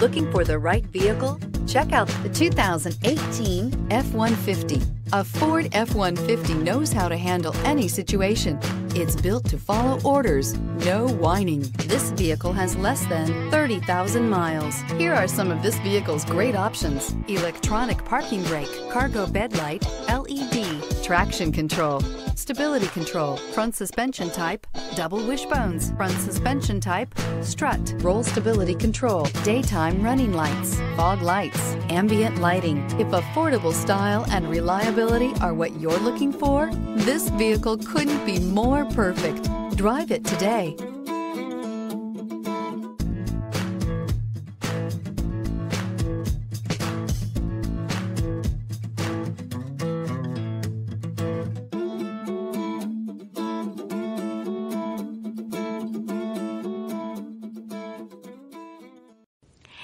Looking for the right vehicle? Check out the 2018 F-150. A Ford F-150 knows how to handle any situation. It's built to follow orders, no whining. This vehicle has less than 30,000 miles. Here are some of this vehicle's great options. Electronic parking brake, cargo bed light, LED, traction control, stability control, front suspension type, double wishbones, front suspension type, strut, roll stability control, daytime running lights, fog lights, ambient lighting. If affordable style and reliability are what you're looking for, this vehicle couldn't be more perfect. Drive it today.